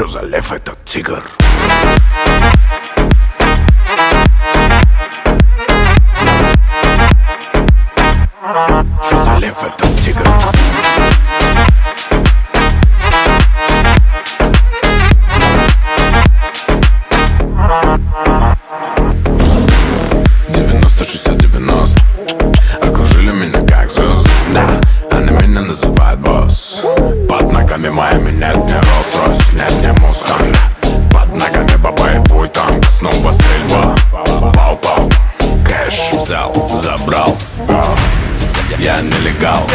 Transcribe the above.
Что за лев этот тигр? Что за лев этот тигр? Девяносто, шестьдесят, девяносто Окружили меня как звезды, Они меня называют босс Под ногами моими нет ни роста взял, забрал. Я нелегал